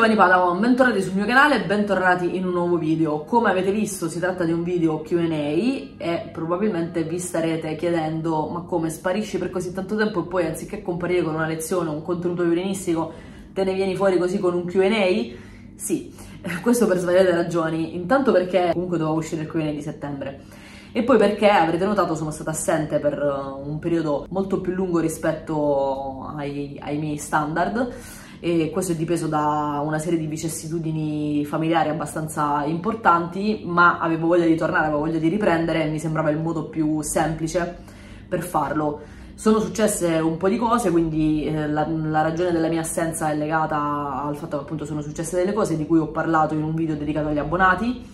giovani Padawan, bentornati sul mio canale e bentornati in un nuovo video. Come avete visto si tratta di un video Q&A e probabilmente vi starete chiedendo ma come sparisci per così tanto tempo e poi anziché comparire con una lezione o un contenuto violinistico te ne vieni fuori così con un Q&A? Sì, questo per svariate ragioni. Intanto perché comunque doveva uscire il Q&A di settembre e poi perché avrete notato sono stata assente per uh, un periodo molto più lungo rispetto ai, ai miei standard e questo è dipeso da una serie di vicissitudini familiari abbastanza importanti, ma avevo voglia di tornare, avevo voglia di riprendere e mi sembrava il modo più semplice per farlo. Sono successe un po' di cose, quindi eh, la, la, ragione della mia assenza è legata al fatto che appunto sono successe delle cose di cui ho parlato in un video dedicato agli abbonati.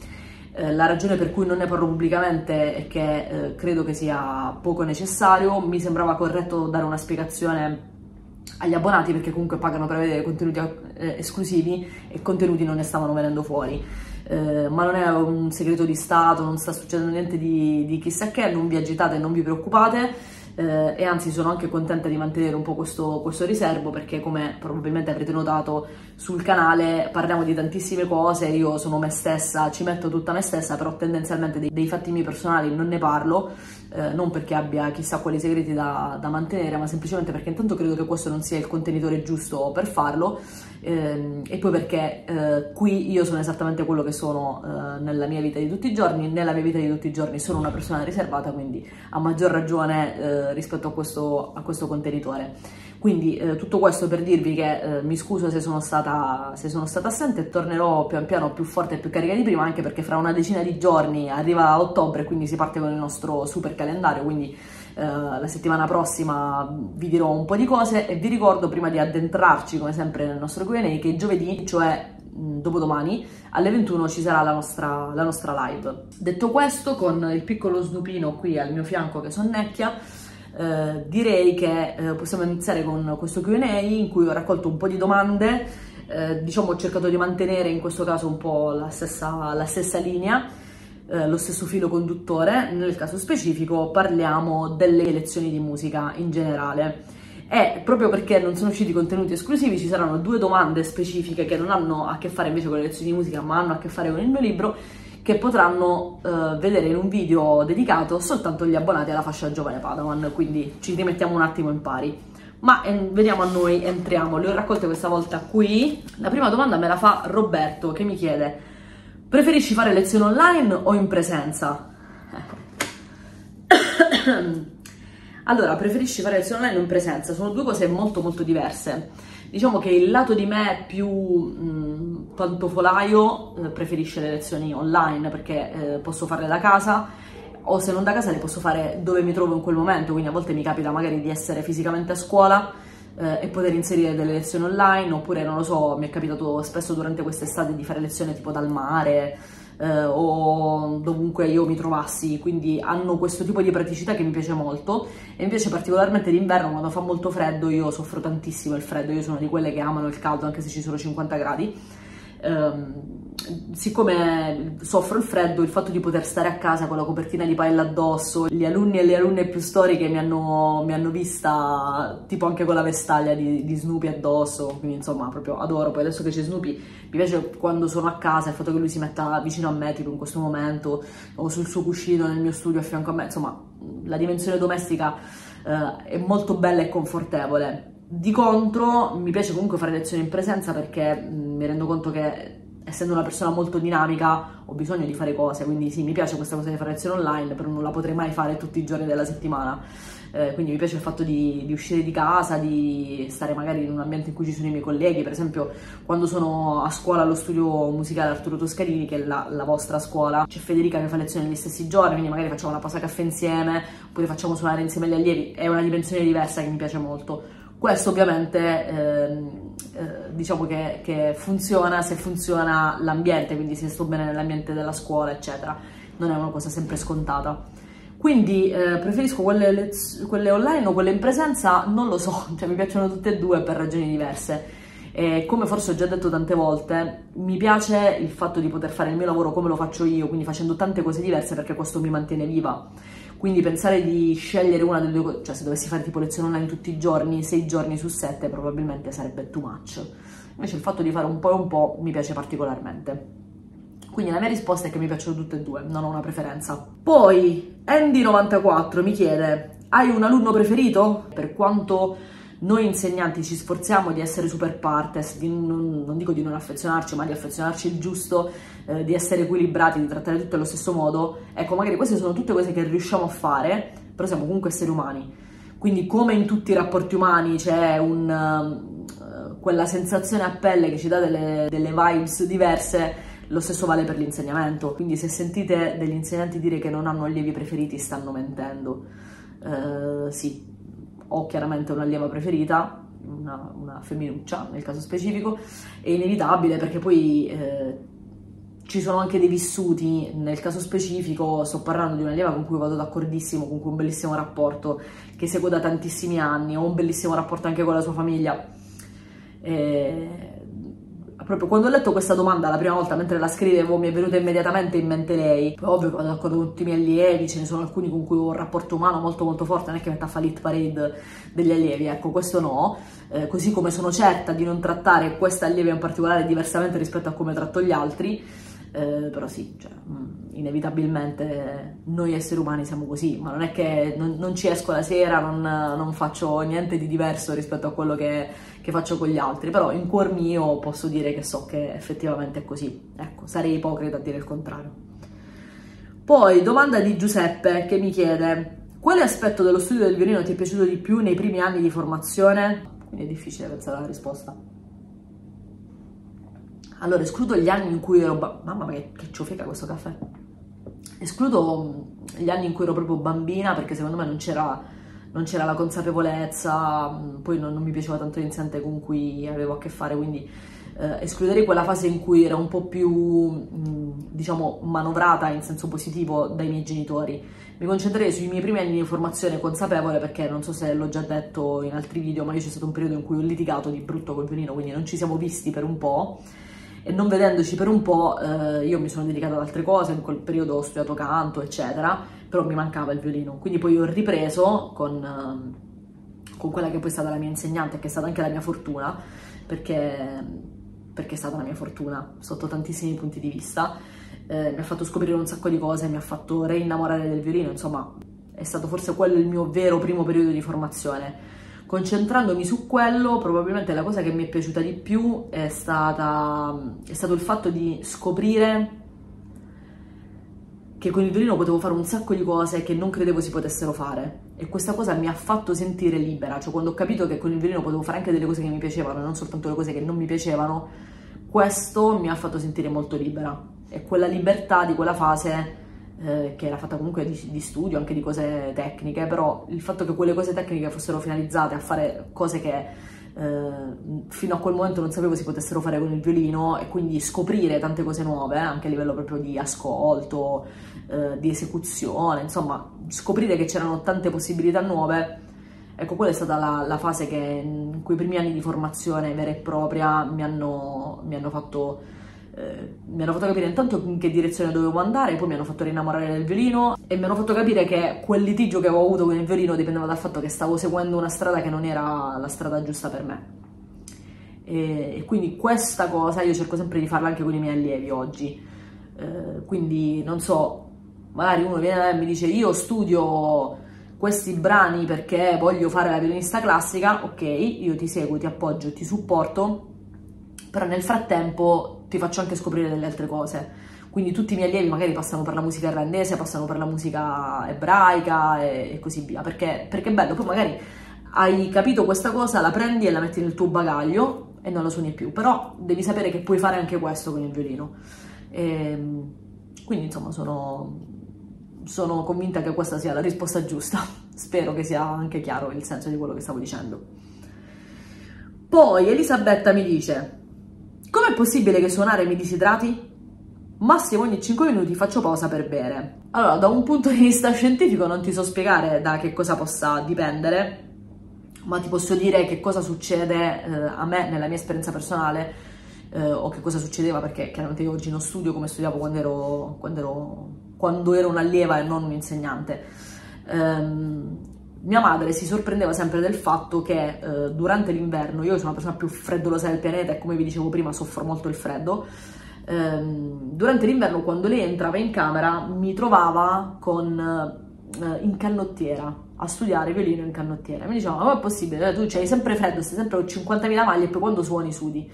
Eh, la ragione per cui non ne parlo pubblicamente è che eh, credo che sia poco necessario, mi sembrava corretto dare una spiegazione agli abbonati perché comunque pagano per vedere contenuti eh, esclusivi e contenuti non ne stavano venendo fuori. Eh, ma non è un segreto di Stato, non sta succedendo niente di, di chissà che, non vi agitate, non vi preoccupate eh, e anzi sono anche contenta di mantenere un po' questo, questo, riservo perché come probabilmente avrete notato sul canale parliamo di tantissime cose, io sono me stessa, ci metto tutta me stessa, però tendenzialmente dei, dei fatti miei personali non ne parlo, eh, non perché abbia chissà quali segreti da, da, mantenere, ma semplicemente perché intanto credo che questo non sia il contenitore giusto per farlo ehm, e poi perché eh, qui io sono esattamente quello che sono eh, nella mia vita di tutti i giorni, nella mia vita di tutti i giorni sono una persona riservata, quindi a maggior ragione eh, rispetto a questo, a questo contenitore. Quindi eh, tutto questo per dirvi che eh, mi scuso se sono, stata, se sono stata assente e tornerò pian piano più forte e più carica di prima, anche perché fra una decina di giorni arriva ottobre, quindi si parte con il nostro super calendario, quindi eh, la settimana prossima vi dirò un po' di cose e vi ricordo prima di addentrarci come sempre nel nostro Q&A che giovedì, cioè dopodomani alle 21 ci sarà la nostra, la nostra live. Detto questo, con il piccolo snupino qui al mio fianco che sonnecchia, eh, direi che eh, possiamo iniziare con questo Q&A in cui ho raccolto un po' di domande, eh, diciamo ho cercato di mantenere in questo caso un po' la stessa, la stessa linea, eh, lo stesso filo conduttore, nel caso specifico parliamo delle lezioni di musica in generale. E proprio perché non sono usciti contenuti esclusivi ci saranno due domande specifiche che non hanno a che fare invece con le lezioni di musica ma hanno a che fare con il mio libro che potranno uh, vedere in un video dedicato soltanto gli abbonati alla fascia giovane Padawan, quindi ci rimettiamo un attimo in pari. Ma eh, veniamo a noi, entriamo, le ho raccolte questa volta qui. La prima domanda me la fa Roberto che mi chiede preferisci fare lezioni online o in presenza? allora, preferisci fare lezioni online o in presenza? Sono due cose molto molto diverse Diciamo che il lato di me più mh, pantofolaio eh, preferisce le lezioni online perché eh, posso farle da casa o se non da casa le posso fare dove mi trovo in quel momento, quindi a volte mi capita magari di essere fisicamente a scuola eh, e poter inserire delle lezioni online oppure non lo so, mi è capitato spesso durante quest'estate di fare lezioni tipo dal mare eh, o dovunque io mi trovassi, quindi hanno questo tipo di praticità che mi piace molto e invece particolarmente d'inverno quando fa molto freddo io soffro tantissimo il freddo, io sono di quelle che amano il caldo anche se ci sono 50 gradi. Um, siccome soffro il freddo, il fatto di poter stare a casa con la copertina di pelle addosso, gli alunni e le alunne più storiche mi hanno, mi hanno vista tipo anche con la vestaglia di, di, Snoopy addosso, quindi insomma proprio adoro. Poi adesso che c'è Snoopy mi piace quando sono a casa, il fatto che lui si metta vicino a me tipo in questo momento o sul suo cuscino nel mio studio a fianco a me, insomma la dimensione domestica eh, è molto bella e confortevole. Di contro mi piace comunque fare lezioni in presenza perché mh, mm, mi rendo conto che essendo una persona molto dinamica ho bisogno di fare cose, quindi sì, mi piace questa cosa di fare lezione online, però non la potrei mai fare tutti i giorni della settimana. Eh, quindi mi piace il fatto di, di, uscire di casa, di stare magari in un ambiente in cui ci sono i miei colleghi, per esempio quando sono a scuola allo studio musicale Arturo Toscarini, che è la, la vostra scuola, c'è Federica che fa lezioni negli stessi giorni, quindi magari facciamo una pausa caffè insieme, oppure facciamo suonare insieme agli allievi, è una dimensione diversa che mi piace molto. Questo ovviamente ehm, eh, diciamo che, che, funziona se funziona l'ambiente, quindi se sto bene nell'ambiente della scuola, eccetera. Non è una cosa sempre scontata. Quindi eh, preferisco quelle, quelle, online o quelle in presenza? Non lo so, cioè mi piacciono tutte e due per ragioni diverse. E come forse ho già detto tante volte, mi piace il fatto di poter fare il mio lavoro come lo faccio io, quindi facendo tante cose diverse perché questo mi mantiene viva quindi pensare di scegliere una delle due cose, cioè se dovessi fare tipo lezione online tutti i giorni, sei giorni su sette, probabilmente sarebbe too much. invece il fatto di fare un po' e un po' mi piace particolarmente. Quindi la mia risposta è che mi piacciono tutte e due, non ho una preferenza. Poi Andy94 mi chiede, hai un alunno preferito? Per quanto noi insegnanti ci sforziamo di essere super partes, non, non, dico di non affezionarci, ma di affezionarci il giusto, eh, di essere equilibrati, di trattare tutto allo stesso modo. Ecco, magari queste sono tutte cose che riusciamo a fare, però siamo comunque esseri umani. Quindi come in tutti i rapporti umani c'è un, uh, quella sensazione a pelle che ci dà delle, delle vibes diverse, lo stesso vale per l'insegnamento. Quindi se sentite degli insegnanti dire che non hanno allievi preferiti, stanno mentendo. Uh, sì, ho chiaramente un'allieva preferita, una, una, femminuccia nel caso specifico, è inevitabile perché poi eh, ci sono anche dei vissuti, nel caso specifico sto parlando di un'allieva con cui vado d'accordissimo, con cui ho un bellissimo rapporto, che seguo da tantissimi anni, ho un bellissimo rapporto anche con la sua famiglia. E proprio quando ho letto questa domanda la prima volta mentre la scrivevo mi è venuta immediatamente in mente lei. Poi ovvio che vado d'accordo con tutti i miei allievi, ce ne sono alcuni con cui ho un rapporto umano molto molto forte, non è che metto a fare l'hit parade degli allievi, ecco questo no. Eh, così come sono certa di non trattare questa allieva in particolare diversamente rispetto a come tratto gli altri, eh, però sì, cioè, mm, inevitabilmente noi esseri umani siamo così, ma non è che non, non ci esco la sera, non, non, faccio niente di diverso rispetto a quello che, che, faccio con gli altri, però in cuor mio posso dire che so che effettivamente è così, ecco, sarei ipocrita a dire il contrario. Poi, domanda di Giuseppe che mi chiede, quale aspetto dello studio del violino ti è piaciuto di più nei primi anni di formazione? Quindi è difficile pensare alla risposta. Allora, escludo gli anni in cui ero... Ba- Mamma mia, che ciofeca questo caffè. Escludo gli anni in cui ero proprio bambina perché secondo me non c'era, non c'era la consapevolezza, poi non, non, mi piaceva tanto l'insegnante con cui avevo a che fare, quindi eh, escluderei quella fase in cui era un po' più, diciamo, manovrata in senso positivo dai miei genitori. Mi concentrerei sui miei primi anni di formazione consapevole perché non so se l'ho già detto in altri video, ma io c'è stato un periodo in cui ho litigato di brutto col violino, quindi non ci siamo visti per un po' e non vedendoci per un po' eh, io mi sono dedicata ad altre cose, in quel periodo ho studiato canto eccetera, però mi mancava il violino, quindi poi ho ripreso con, eh, con quella che poi è stata la mia insegnante, che è stata anche la mia fortuna, perché, perché è stata la mia fortuna sotto tantissimi punti di vista, eh, mi ha fatto scoprire un sacco di cose, mi ha fatto reinnamorare del violino, insomma è stato forse quello il mio vero primo periodo di formazione concentrandomi su quello, probabilmente la cosa che mi è piaciuta di più è, stata, è stato il fatto di scoprire che con il violino potevo fare un sacco di cose che non credevo si potessero fare. E questa cosa mi ha fatto sentire libera, cioè quando ho capito che con il violino potevo fare anche delle cose che mi piacevano e non soltanto le cose che non mi piacevano, questo mi ha fatto sentire molto libera. E quella libertà di quella fase eh, che era fatta comunque di, di, studio, anche di cose tecniche, però il fatto che quelle cose tecniche fossero finalizzate a fare cose che eh, fino a quel momento non sapevo si potessero fare con il violino e quindi scoprire tante cose nuove, anche a livello proprio di ascolto, eh, di esecuzione, insomma scoprire che c'erano tante possibilità nuove. Ecco, quella è stata la, la fase che in quei primi anni di formazione vera e propria mi hanno, mi hanno fatto eh, mi hanno fatto capire intanto in che direzione dovevo andare, poi mi hanno fatto rinnamorare del violino e mi hanno fatto capire che quel litigio che avevo avuto con il violino dipendeva dal fatto che stavo seguendo una strada che non era la strada giusta per me. E, e quindi questa cosa io cerco sempre di farla anche con i miei allievi oggi. Eh, quindi non so, magari uno viene da me e mi dice io studio questi brani perché voglio fare la violinista classica, ok, io ti seguo, ti appoggio, ti supporto, però nel frattempo ti faccio anche scoprire delle altre cose. Quindi tutti i miei allievi magari passano per la musica irlandese, passano per la musica ebraica e, e così via, perché, perché è bello, poi magari hai capito questa cosa, la prendi e la metti nel tuo bagaglio e non la suoni più, però devi sapere che puoi fare anche questo con il violino. E, ehm, quindi insomma sono, sono convinta che questa sia la risposta giusta, spero che sia anche chiaro il senso di quello che stavo dicendo. Poi Elisabetta mi dice, Com'è possibile che suonare mi disidrati? Massimo ogni 5 minuti faccio pausa per bere. Allora, da un punto di vista scientifico non ti so spiegare da che cosa possa dipendere, ma ti posso dire che cosa succede eh, a me nella mia esperienza personale eh, o che cosa succedeva perché chiaramente io oggi non studio come studiavo quando ero, quando ero, quando ero un'allieva e non un insegnante. Um, mia madre si sorprendeva sempre del fatto che eh, durante l'inverno, io sono la persona più freddolosa del pianeta e come vi dicevo prima soffro molto il freddo, ehm, durante l'inverno quando lei entrava in camera mi trovava con, eh, in canottiera a studiare violino in canottiera. Mi diceva, ma è possibile? Tu c'hai sempre freddo, stai sempre con 50.000 maglie e poi quando suoni sudi.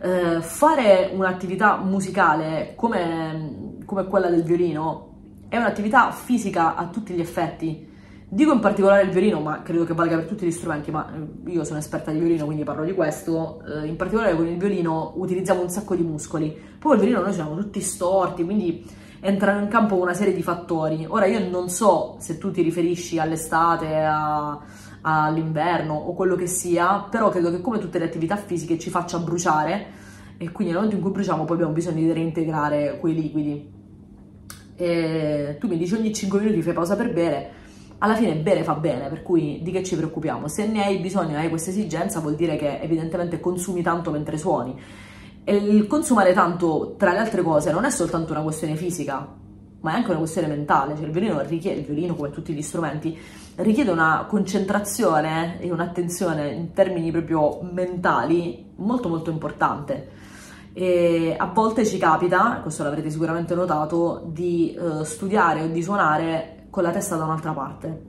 Eh, fare un'attività musicale come, come quella del violino è un'attività fisica a tutti gli effetti Dico in particolare il violino, ma credo che valga per tutti gli strumenti, ma eh, io sono esperta di violino, quindi parlo di questo. Eh, in particolare con il violino utilizziamo un sacco di muscoli. Poi il violino noi siamo tutti storti, quindi entrano in campo una serie di fattori. Ora io non so se tu ti riferisci all'estate, a, all'inverno o quello che sia, però credo che come tutte le attività fisiche ci faccia bruciare e quindi nel momento in cui bruciamo poi abbiamo bisogno di reintegrare quei liquidi. E tu mi dici ogni 5 minuti fai pausa per bere, alla fine bere fa bene, per cui di che ci preoccupiamo? Se ne hai bisogno, hai questa esigenza, vuol dire che evidentemente consumi tanto mentre suoni. E il consumare tanto, tra le altre cose, non è soltanto una questione fisica, ma è anche una questione mentale. Cioè il violino richiede, il violino come tutti gli strumenti, richiede una concentrazione e un'attenzione in termini proprio mentali molto molto importante. E a volte ci capita, questo l'avrete sicuramente notato, di uh, studiare o di suonare con la testa da un'altra parte.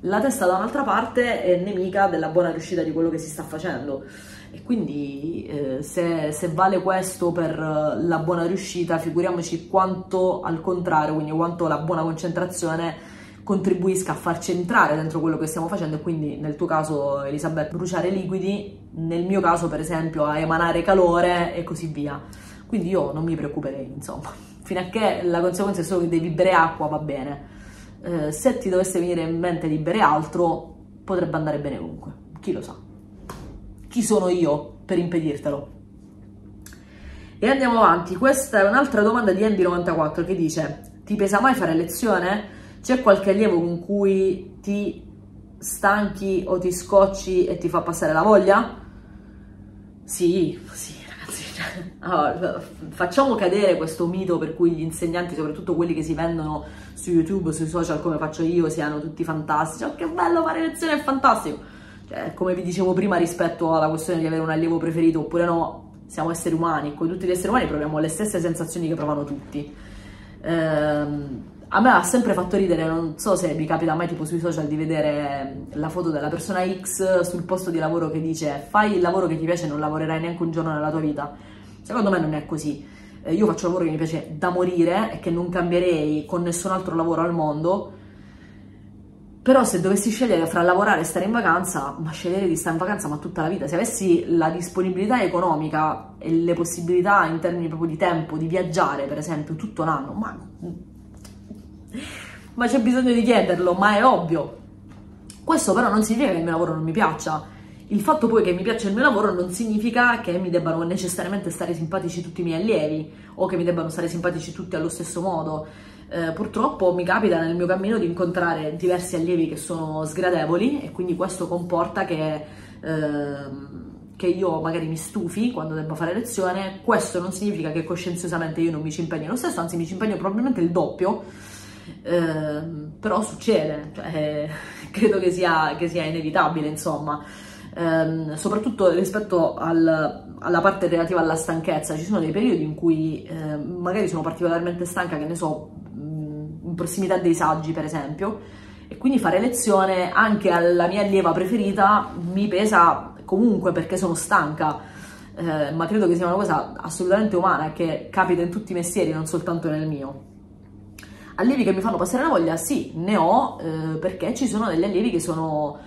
La testa da un'altra parte è nemica della buona riuscita di quello che si sta facendo e quindi eh, se, se, vale questo per la buona riuscita, figuriamoci quanto al contrario, quindi quanto la buona concentrazione contribuisca a farci entrare dentro quello che stiamo facendo e quindi nel tuo caso Elisabetta bruciare liquidi, nel mio caso per esempio a emanare calore e così via. Quindi io non mi preoccuperei, insomma, fino a che la conseguenza è solo che devi bere acqua va bene eh, se ti dovesse venire in mente di bere altro, potrebbe andare bene comunque, chi lo sa. Chi sono io per impedirtelo? E andiamo avanti, questa è un'altra domanda di Andy94 che dice ti pesa mai fare lezione? C'è qualche allievo con cui ti stanchi o ti scocci e ti fa passare la voglia? Sì, sì, facciamo cadere questo mito per cui gli insegnanti, soprattutto quelli che si vendono su YouTube, sui social come faccio io, siano tutti fantastici. Oh, che bello fare lezione, è fantastico! Cioè, come vi dicevo prima rispetto alla questione di avere un allievo preferito oppure no, siamo esseri umani, con tutti gli esseri umani proviamo le stesse sensazioni che provano tutti. Ehm, a me ha sempre fatto ridere, non so se vi capita mai tipo sui social di vedere la foto della persona X sul posto di lavoro che dice fai il lavoro che ti piace e non lavorerai neanche un giorno nella tua vita. Secondo me non è così. Eh, io faccio un lavoro che mi piace da morire e che non cambierei con nessun altro lavoro al mondo, però se dovessi scegliere fra lavorare e stare in vacanza, ma scegliere di stare in vacanza ma tutta la vita, se avessi la disponibilità economica e le possibilità in termini proprio di tempo di viaggiare, per esempio, tutto l'anno, ma ma c'è bisogno di chiederlo, ma è ovvio. Questo però non significa che il mio lavoro non mi piaccia. Il fatto poi che mi piaccia il mio lavoro non significa che mi debbano necessariamente stare simpatici tutti i miei allievi o che mi debbano stare simpatici tutti allo stesso modo. Eh, purtroppo mi capita nel mio cammino di incontrare diversi allievi che sono sgradevoli e quindi questo comporta che, eh, che io magari mi stufi quando devo fare lezione. Questo non significa che coscienziosamente io non mi ci impegno lo stesso, anzi mi ci impegno probabilmente il doppio eh, però succede, cioè, credo che sia, che sia, inevitabile, insomma, eh, soprattutto rispetto al, alla parte relativa alla stanchezza, ci sono dei periodi in cui eh, magari sono particolarmente stanca, che ne so, in prossimità dei saggi per esempio, e quindi fare lezione anche alla mia allieva preferita mi pesa comunque perché sono stanca. Eh, ma credo che sia una cosa assolutamente umana che capita in tutti i mestieri, non soltanto nel mio. Allievi che mi fanno passare la voglia? Sì, ne ho, eh, perché ci sono degli allievi che sono...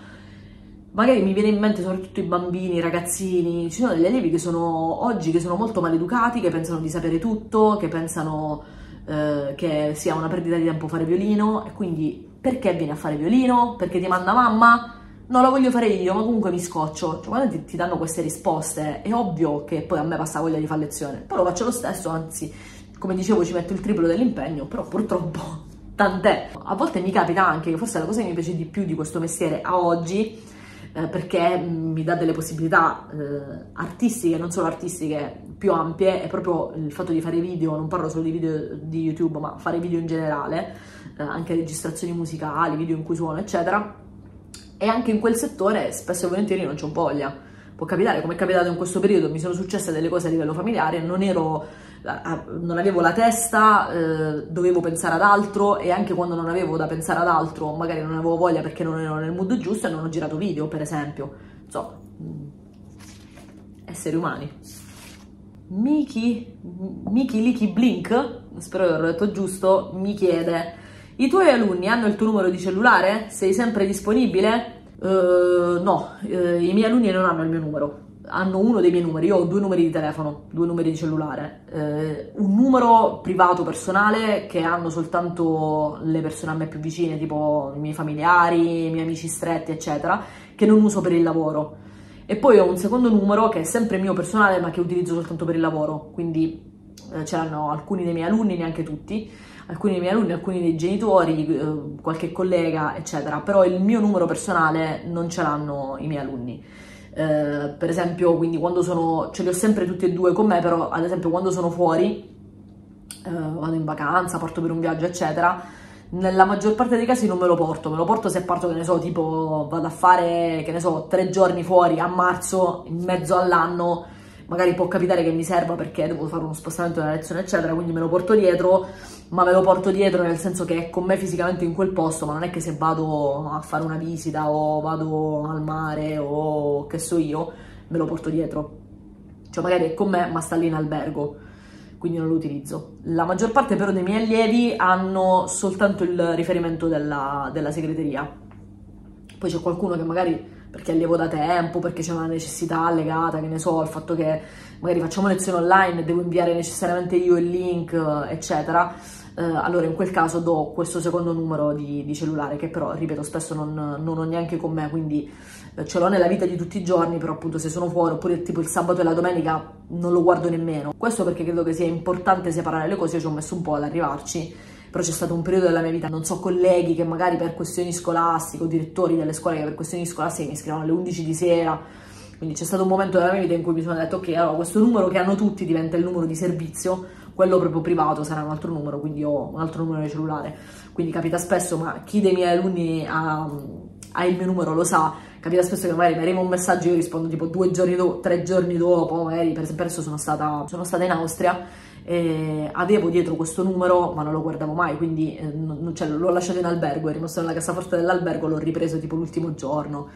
Magari mi viene in mente soprattutto i bambini, i ragazzini, ci sono degli allievi che sono oggi che sono molto maleducati, che pensano di sapere tutto, che pensano eh, che sia una perdita di tempo fare violino e quindi perché vieni a fare violino? Perché ti manda mamma? non lo voglio fare io, ma comunque mi scoccio. Cioè, quando ti, ti, danno queste risposte, è ovvio che poi a me passa voglia di fare lezione, però lo faccio lo stesso, anzi come dicevo ci metto il triplo dell'impegno, però purtroppo tant'è. A volte mi capita anche che forse la cosa che mi piace di più di questo mestiere a oggi, eh, perché mi dà delle possibilità eh, artistiche, non solo artistiche, più ampie, è proprio il fatto di fare video, non parlo solo di video di YouTube, ma fare video in generale, eh, anche registrazioni musicali, video in cui suono, eccetera, e anche in quel settore spesso e volentieri non c'ho voglia. Può capitare, come è capitato in questo periodo, mi sono successe delle cose a livello familiare, non ero non avevo la testa, eh, dovevo pensare ad altro e anche quando non avevo da pensare ad altro, magari non avevo voglia perché non ero nel mood giusto e non ho girato video, per esempio. Insomma, mm, esseri umani. Miki, Miki Liki Blink, spero di averlo detto giusto, mi chiede i tuoi alunni hanno il tuo numero di cellulare? Sei sempre disponibile? Uh, no, uh, i miei alunni non hanno il mio numero, hanno uno dei miei numeri, io ho due numeri di telefono, due numeri di cellulare, eh, un numero privato personale che hanno soltanto le persone a me più vicine, tipo i miei familiari, i miei amici stretti, eccetera, che non uso per il lavoro. E poi ho un secondo numero che è sempre mio personale, ma che utilizzo soltanto per il lavoro, quindi eh, ce l'hanno alcuni dei miei alunni, neanche tutti, alcuni dei miei alunni, alcuni dei genitori, eh, qualche collega, eccetera, però il mio numero personale non ce l'hanno i miei alunni. Eh, per esempio, quindi quando sono, ce li ho sempre tutti e due con me, però ad esempio quando sono fuori, eh, vado in vacanza, parto per un viaggio, eccetera, nella maggior parte dei casi non me lo porto, me lo porto se parto, che ne so, tipo vado a fare, che ne so, tre giorni fuori a marzo, in mezzo all'anno, magari può capitare che mi serva perché devo fare uno spostamento della lezione, eccetera, quindi me lo porto dietro, ma me lo porto dietro nel senso che è con me fisicamente in quel posto, ma non è che se vado a fare una visita o vado al mare o che so io, me lo porto dietro. Cioè magari è con me, ma sta lì in albergo, quindi non lo utilizzo. La maggior parte però dei miei allievi hanno soltanto il riferimento della, della segreteria. Poi c'è qualcuno che magari perché allievo da tempo, perché c'è una necessità legata, che ne so, al fatto che magari facciamo lezioni online e devo inviare necessariamente io il link, eccetera, eh, allora in quel caso do questo secondo numero di, di cellulare, che però, ripeto, spesso non, non, ho neanche con me, quindi eh, ce l'ho nella vita di tutti i giorni, però appunto se sono fuori, oppure tipo il sabato e la domenica, non lo guardo nemmeno. Questo perché credo che sia importante separare le cose, io ci ho messo un po' ad arrivarci, però c'è stato un periodo della mia vita, non so, colleghi che magari per questioni scolastiche o direttori delle scuole che per questioni scolastiche mi scrivono alle 11 di sera, quindi c'è stato un momento della mia vita in cui mi sono detto ok, allora questo numero che hanno tutti diventa il numero di servizio, quello proprio privato sarà un altro numero, quindi ho un altro numero di cellulare. Quindi capita spesso, ma chi dei miei alunni ha, ha il mio numero lo sa, capita spesso che magari mi arriva un messaggio e io rispondo tipo due giorni dopo, tre giorni dopo, magari per esempio adesso sono stata, sono stata in Austria eh, avevo dietro questo numero ma non lo guardavo mai quindi eh, non, cioè, l'ho lasciato in albergo è rimasto nella cassaforte dell'albergo l'ho ripreso tipo l'ultimo giorno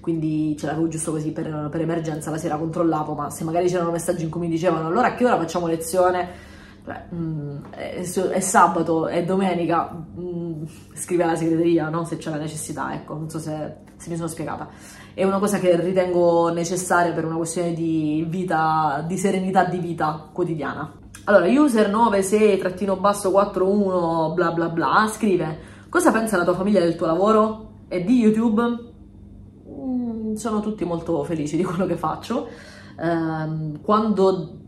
quindi ce l'avevo giusto così per, per, emergenza la sera controllavo ma se magari c'erano messaggi in cui mi dicevano allora a che ora facciamo lezione Beh, mm, è, sabato, è domenica, mm, scrive alla segreteria, no? se c'è la necessità, ecco, non so se, se, mi sono spiegata. È una cosa che ritengo necessaria per una questione di vita, di serenità di vita quotidiana. Allora, user 96-41 bla bla bla scrive Cosa pensa la tua famiglia del tuo lavoro e di YouTube? Mm, sono tutti molto felici di quello che faccio. Um, quando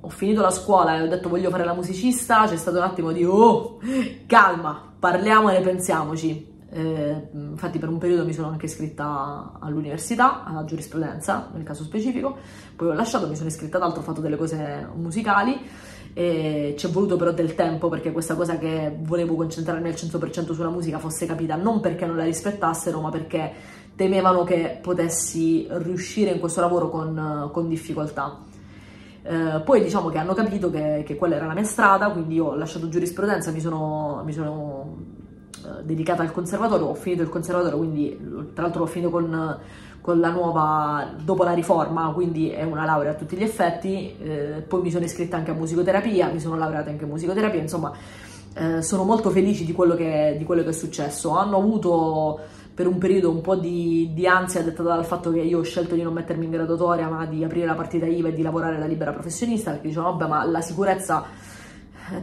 ho finito la scuola e ho detto voglio fare la musicista, c'è stato un attimo di oh, calma, parliamone, pensiamoci. Eh, infatti per un periodo mi sono anche iscritta all'università, alla giurisprudenza nel caso specifico, poi ho lasciato, mi sono iscritta ad altro, ho fatto delle cose musicali e ci è voluto però del tempo perché questa cosa che volevo concentrarmi al 100% sulla musica fosse capita non perché non la rispettassero ma perché temevano che potessi riuscire in questo lavoro con, con difficoltà. Eh, poi diciamo che hanno capito che, che, quella era la mia strada, quindi ho lasciato giurisprudenza, mi sono, mi sono eh, dedicata al conservatorio, ho finito il conservatorio, quindi tra l'altro l'ho finito con con la nuova, dopo la riforma, quindi è una laurea a tutti gli effetti, eh, poi mi sono iscritta anche a musicoterapia, mi sono laureata anche in musicoterapia, insomma eh, sono molto felici di quello, che, di quello, che, è successo. Hanno avuto per un periodo un po' di, di, ansia dettata dal fatto che io ho scelto di non mettermi in graduatoria ma di aprire la partita IVA e di lavorare da libera professionista perché dicevano vabbè ma la sicurezza,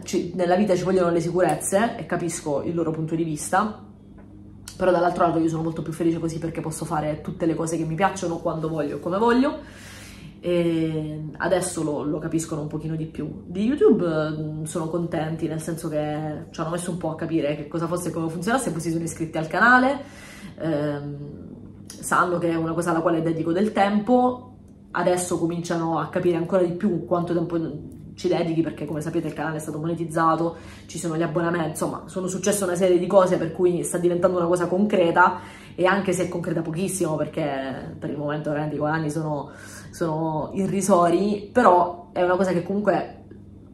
ci, nella vita ci vogliono le sicurezze e capisco il loro punto di vista però dall'altro lato io sono molto più felice così perché posso fare tutte le cose che mi piacciono quando voglio e come voglio e adesso lo, lo, capiscono un pochino di più. Di YouTube mm, sono contenti nel senso che ci hanno messo un po' a capire che cosa fosse e come funzionasse, poi si sono iscritti al canale, ehm, sanno che è una cosa alla quale dedico del tempo, adesso cominciano a capire ancora di più quanto tempo ci dedichi perché come sapete il canale è stato monetizzato, ci sono gli abbonamenti, insomma sono successe una serie di cose per cui sta diventando una cosa concreta e anche se è concreta pochissimo perché per il momento veramente i guadagni sono, sono irrisori, però è una cosa che comunque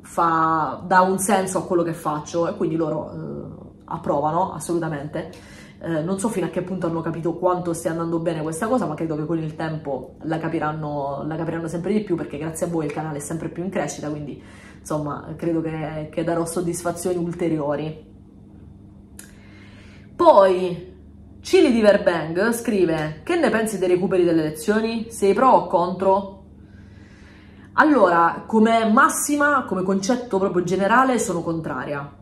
fa, dà un senso a quello che faccio e quindi loro eh, approvano assolutamente. Eh, non so fino a che punto hanno capito quanto stia andando bene questa cosa, ma credo che con il tempo la capiranno, la capiranno sempre di più perché grazie a voi il canale è sempre più in crescita, quindi insomma credo che, che darò soddisfazioni ulteriori. Poi Cili di Verbang scrive: Che ne pensi dei recuperi delle lezioni? Sei pro o contro? Allora, come massima, come concetto proprio generale, sono contraria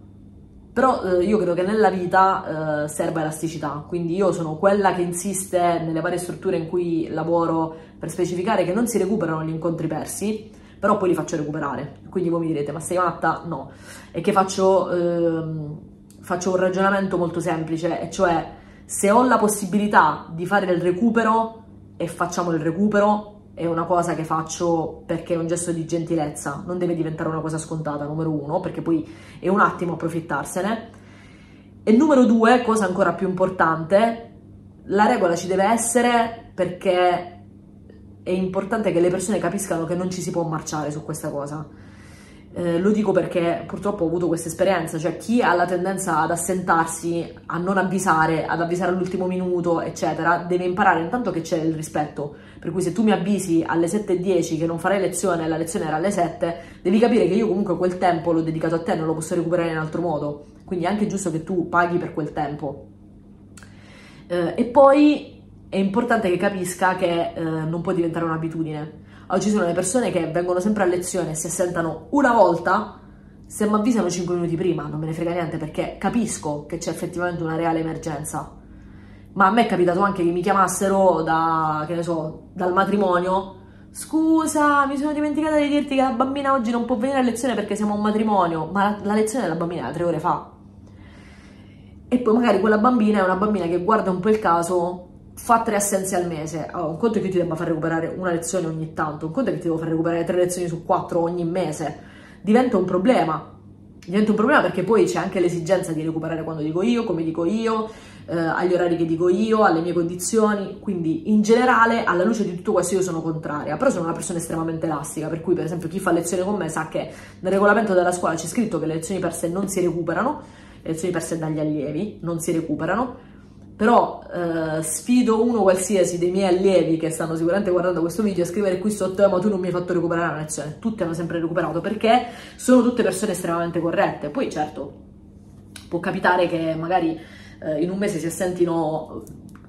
però eh, io credo che nella vita eh, serva elasticità, quindi io sono quella che insiste nelle varie strutture in cui lavoro per specificare che non si recuperano gli incontri persi, però poi li faccio recuperare. Quindi voi mi direte, ma sei matta? No. E che faccio, ehm, faccio un ragionamento molto semplice, e cioè se ho la possibilità di fare il recupero e facciamo il recupero, è una cosa che faccio perché è un gesto di gentilezza, non deve diventare una cosa scontata, numero uno, perché poi è un attimo approfittarsene. E numero due, cosa ancora più importante, la regola ci deve essere perché è importante che le persone capiscano che non ci si può marciare su questa cosa eh, lo dico perché purtroppo ho avuto questa esperienza, cioè chi ha la tendenza ad assentarsi, a non avvisare, ad avvisare all'ultimo minuto, eccetera, deve imparare intanto che c'è il rispetto. Per cui se tu mi avvisi alle 7.10 che non farai lezione e la lezione era alle 7, devi capire che io comunque quel tempo l'ho dedicato a te, non lo posso recuperare in altro modo. Quindi è anche giusto che tu paghi per quel tempo. Eh, e poi è importante che capisca che eh, non può diventare un'abitudine Oggi sono le persone che vengono sempre a lezione e si assentano una volta, se mi avvisano 5 minuti prima non me ne frega niente perché capisco che c'è effettivamente una reale emergenza. Ma a me è capitato anche che mi chiamassero da, che ne so, dal matrimonio. Scusa, mi sono dimenticata di dirti che la bambina oggi non può venire a lezione perché siamo a un matrimonio, ma la, la lezione della bambina era tre ore fa. E poi magari quella bambina è una bambina che guarda un po' il caso fa tre assenze al mese. Allora, un conto è che io ti debba far recuperare una lezione ogni tanto, un conto è che ti devo far recuperare tre lezioni su quattro ogni mese. Diventa un problema. Diventa un problema perché poi c'è anche l'esigenza di recuperare quando dico io, come dico io, eh, agli orari che dico io, alle mie condizioni. Quindi, in generale, alla luce di tutto questo, io sono contraria. Però sono una persona estremamente elastica. Per cui, per esempio, chi fa lezione con me sa che nel regolamento della scuola c'è scritto che le lezioni perse non si recuperano, le lezioni perse dagli allievi non si recuperano però eh, sfido uno qualsiasi dei miei allievi che stanno sicuramente guardando questo video a scrivere qui sotto eh, ma tu non mi hai fatto recuperare la lezione tutti hanno sempre recuperato perché sono tutte persone estremamente corrette. Poi certo può capitare che magari eh, in un mese si assentino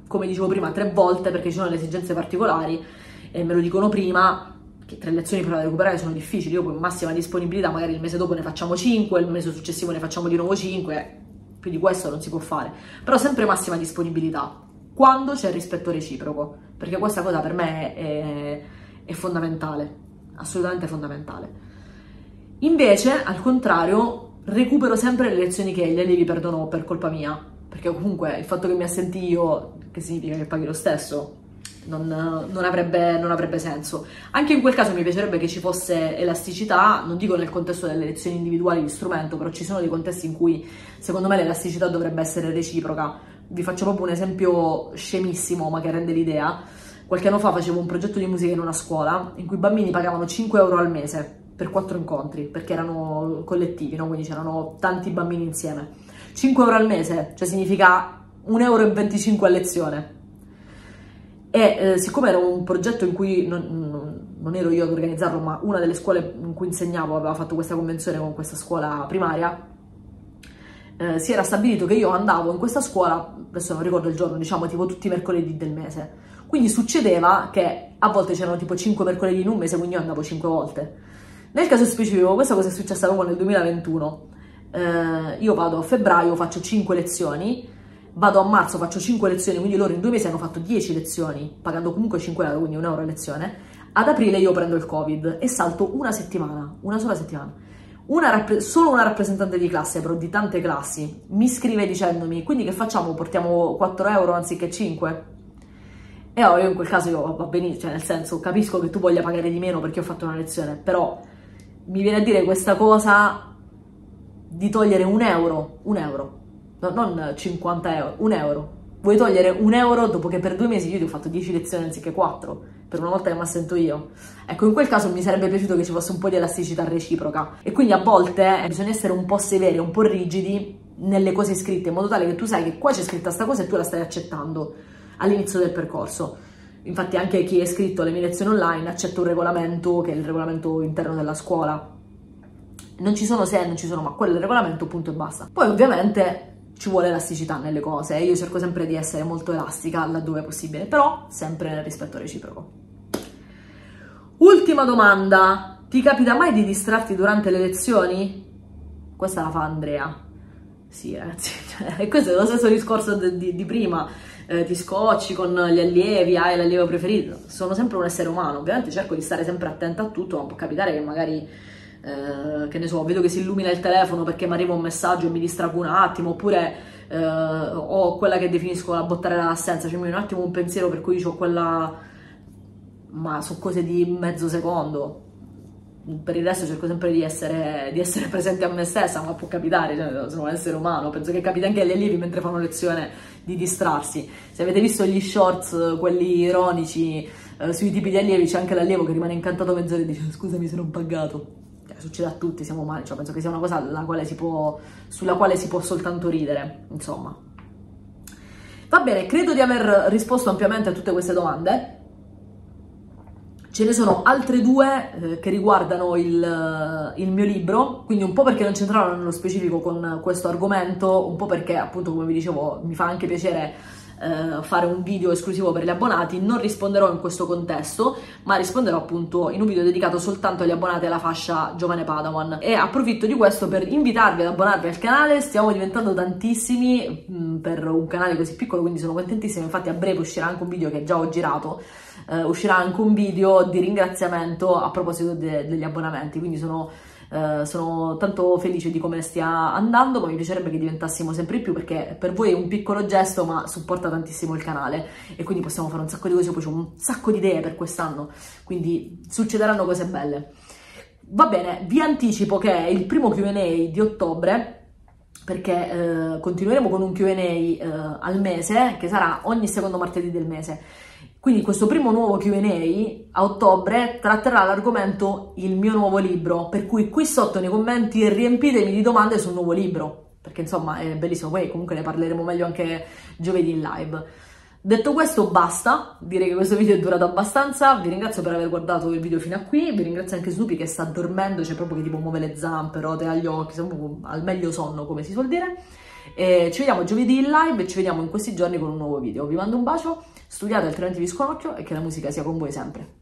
come dicevo prima tre volte perché ci sono le esigenze particolari e me lo dicono prima che tre lezioni per recuperare sono difficili. Io poi massima disponibilità magari il mese dopo ne facciamo 5 il mese successivo ne facciamo di nuovo 5 più di questo non si può fare, però sempre massima disponibilità, quando c'è rispetto reciproco, perché questa cosa per me è, è fondamentale, assolutamente fondamentale. Invece, al contrario, recupero sempre le lezioni che gli allievi perdono per colpa mia, perché comunque il fatto che mi assenti io, che significa che paghi lo stesso, non, non, avrebbe, non, avrebbe, senso. Anche in quel caso mi piacerebbe che ci fosse elasticità, non dico nel contesto delle lezioni individuali di strumento, però ci sono dei contesti in cui secondo me l'elasticità dovrebbe essere reciproca. Vi faccio proprio un esempio scemissimo, ma che rende l'idea. Qualche anno fa facevo un progetto di musica in una scuola in cui i bambini pagavano 5 euro al mese per quattro incontri, perché erano collettivi, no? quindi c'erano tanti bambini insieme. 5 euro al mese, cioè significa 1,25 euro a lezione e eh, siccome era un progetto in cui non, non, ero io ad organizzarlo, ma una delle scuole in cui insegnavo aveva fatto questa convenzione con questa scuola primaria, eh, si era stabilito che io andavo in questa scuola, adesso non ricordo il giorno, diciamo tipo tutti i mercoledì del mese. Quindi succedeva che a volte c'erano tipo 5 mercoledì in un mese, quindi io andavo 5 volte. Nel caso specifico, questa cosa è successa proprio nel 2021. Eh, io vado a febbraio, faccio 5 lezioni, vado a marzo, faccio 5 lezioni, quindi loro in due mesi hanno fatto 10 lezioni, pagando comunque 5 euro, quindi un euro a lezione. Ad aprile io prendo il Covid e salto una settimana, una sola settimana. Una solo una rappresentante di classe, però di tante classi, mi scrive dicendomi, quindi che facciamo? Portiamo 4 euro anziché 5? E io in quel caso io va benissimo, cioè nel senso capisco che tu voglia pagare di meno perché ho fatto una lezione, però mi viene a dire questa cosa di togliere un euro, un euro, no, non 50 euro, un euro. Vuoi togliere un euro dopo che per due mesi io ti ho fatto 10 lezioni anziché 4? Per una volta che mi assento io. Ecco, in quel caso mi sarebbe piaciuto che ci fosse un po' di elasticità reciproca. E quindi a volte eh, bisogna essere un po' severi, un po' rigidi nelle cose scritte, in modo tale che tu sai che qua c'è scritta sta cosa e tu la stai accettando all'inizio del percorso. Infatti anche chi è iscritto alle mie lezioni online accetta un regolamento che è il regolamento interno della scuola. Non ci sono se, non ci sono ma, quello è il regolamento, punto e basta. Poi ovviamente ci vuole elasticità nelle cose, io cerco sempre di essere molto elastica laddove è possibile, però sempre nel rispetto reciproco. Ultima domanda, ti capita mai di distrarti durante le lezioni? Questa la fa Andrea. Sì ragazzi, cioè, questo è lo stesso discorso di, di, di prima, eh, ti scocci con gli allievi, hai l'allievo preferito, sono sempre un essere umano, ovviamente cerco di stare sempre attenta a tutto, ma può capitare che magari, eh, che ne so, vedo che si illumina il telefono perché mi arriva un messaggio e mi distrago un attimo, oppure eh, ho quella che definisco la bottare dall'assenza, cioè mi viene un attimo un pensiero per cui ho quella, ma sono cose di mezzo secondo, per il resto cerco sempre di essere, di essere, presente a me stessa, ma può capitare, cioè, sono un essere umano, penso che capita anche agli allievi mentre fanno lezione di distrarsi. Se avete visto gli shorts, quelli ironici, eh, sui tipi di allievi, c'è anche l'allievo che rimane incantato mezz'ora e dice scusami se non ho pagato. Cioè, succede a tutti, siamo umani, cioè, penso che sia una cosa quale può, sulla quale si può soltanto ridere, insomma. Va bene, credo di aver risposto ampiamente a tutte queste domande. Ce ne sono altre due eh, che riguardano il, il, mio libro, quindi un po' perché non c'entrano nello specifico con questo argomento, un po' perché appunto come vi dicevo mi fa anche piacere eh, fare un video esclusivo per gli abbonati, non risponderò in questo contesto, ma risponderò appunto in un video dedicato soltanto agli abbonati alla fascia Giovane Padawan. E approfitto di questo per invitarvi ad abbonarvi al canale, stiamo diventando tantissimi mh, mm, per un canale così piccolo, quindi sono contentissima, infatti a breve uscirà anche un video che già ho girato eh, uscirà anche un video di ringraziamento a proposito de degli abbonamenti, quindi sono, eh, sono tanto felice di come stia andando, ma mi piacerebbe che diventassimo sempre di più perché per voi è un piccolo gesto ma supporta tantissimo il canale. E quindi possiamo fare un sacco di cose, poi c'è un sacco di idee per quest'anno, quindi succederanno cose belle. Va bene, vi anticipo che il primo Q&A di ottobre perché eh, continueremo con un Q&A eh, al mese che sarà ogni secondo martedì del mese quindi questo primo nuovo Q&A a ottobre tratterà l'argomento il mio nuovo libro, per cui qui sotto nei commenti riempitemi di domande sul nuovo libro, perché insomma è bellissimo, poi comunque ne parleremo meglio anche giovedì in live. Detto questo basta, direi che questo video è durato abbastanza, vi ringrazio per aver guardato il video fino a qui, vi ringrazio anche Snoopy che sta dormendo, cioè proprio che tipo muove le zampe, rotea gli occhi, al meglio sonno come si suol dire. E ci vediamo giovedì in live e ci vediamo in questi giorni con un nuovo video. Vi mando un bacio, studiate altrimenti vi sconocchio e che la musica sia con voi sempre.